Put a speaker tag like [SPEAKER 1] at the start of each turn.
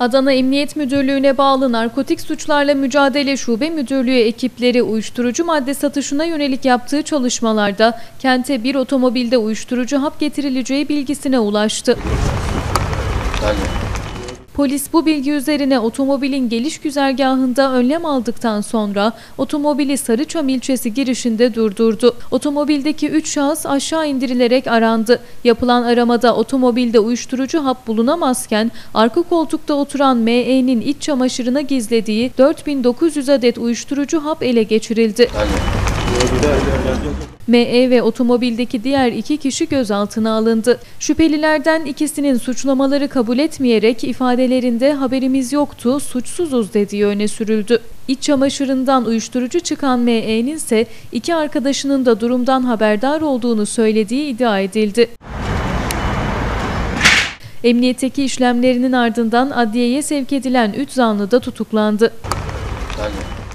[SPEAKER 1] Adana Emniyet Müdürlüğü'ne bağlı Narkotik Suçlarla Mücadele Şube Müdürlüğü ekipleri uyuşturucu madde satışına yönelik yaptığı çalışmalarda kente bir otomobilde uyuşturucu hap getirileceği bilgisine ulaştı. Polis bu bilgi üzerine otomobilin geliş güzergahında önlem aldıktan sonra otomobili Sarıçam ilçesi girişinde durdurdu. Otomobildeki 3 şahıs aşağı indirilerek arandı. Yapılan aramada otomobilde uyuşturucu hap bulunamazken arka koltukta oturan ME'nin iç çamaşırına gizlediği 4900 adet uyuşturucu hap ele geçirildi. ME ve otomobildeki diğer iki kişi gözaltına alındı. Şüphelilerden ikisinin suçlamaları kabul etmeyerek ifadelerinde haberimiz yoktu, suçsuzuz dediği öne sürüldü. İç çamaşırından uyuşturucu çıkan ME'nin ise iki arkadaşının da durumdan haberdar olduğunu söylediği iddia edildi. Emniyetteki işlemlerinin ardından adliyeye sevk edilen 3 zanlı da tutuklandı.
[SPEAKER 2] Aynen.